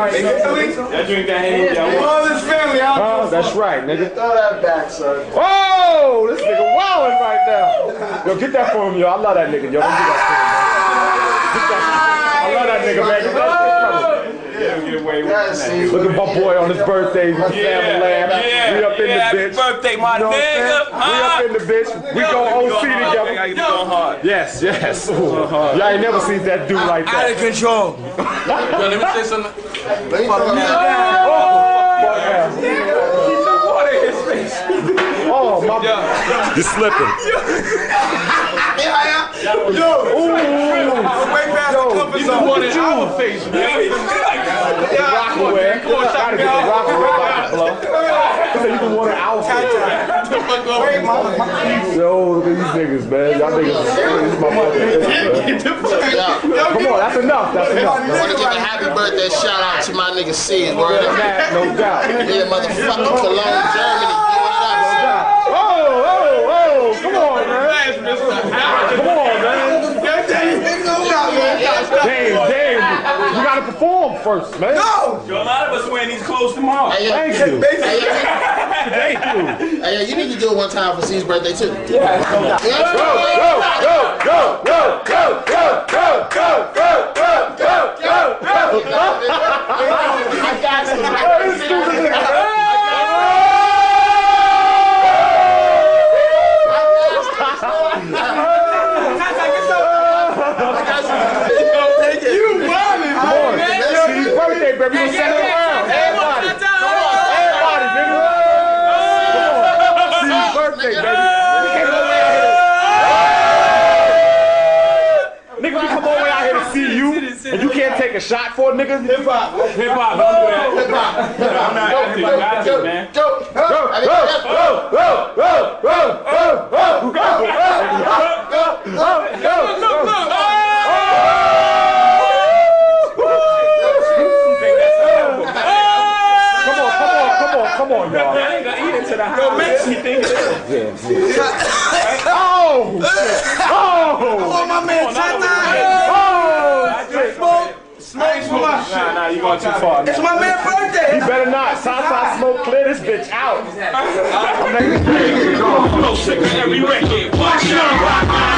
right, nigga. That drink that Henny, y'all. All oh, this family out Oh, that's right, nigga. Throw that back, son. Oh, this nigga wildin' right now. Yo, get that for him, yo. I love that nigga, yo. Don't do that to him, man. Get that. I love that nigga, man. Get that shit. Get away with That's that. Look at my boy on his birthday. My family laugh. yeah, we up in yeah, the bitch. birthday, my You know what I'm nigga, We up in the bitch. We go OC together. I get going hard. Yes, yes. Y'all ain't never seen that dude like that. Out of control. Yo, let me say something. They Oh, my God. You slipping. Yo. Ooh. I'm way past Yo, the comfort zone. You want in our face, man. Yeah, like, yeah. Rockaway. Come on, shot me out blow. He said you can water our face. Yo, look at these niggas, man. Y'all niggas is my motherfucker. Yeah. Come on, that's enough. That's enough. I want to give a happy birthday shout out to my nigga Sid. Word up. That, no doubt. Yeah, motherfucking Cologne, Germany. Give it up. Oh, oh, oh, come on, man. Come on, man. Damn, damn. You gotta perform first, man. No! Yo, a lot of us wearing these clothes tomorrow. Hey, yeah. Thank you. Hey, yeah. Thank you. Hey, yeah, you need to do it one time for C's birthday too. Go, go, go, go, go, go, go, go, go, go, go, go, go, go. I got you. Oh, this stupid nigga. You Everybody yeah, yeah, yeah, around. Everybody. Come on. Everybody. See your birthday, baby. We here. Nigga, we come out here to see you, and you can't take a shot for a nigga? Hip-hop. Hip-hop. Hip-hop. Ain't gonna eat the house. Yo, makes me think it is. Oh! Oh! Oh, my man, Tata. Oh! shit. Smoke. Smoke for my shit. Nah, nah, you going too far. It's my man's birthday. You better not. Tata smoke clear this bitch out. I'm making Closer every record. Watch out, rock.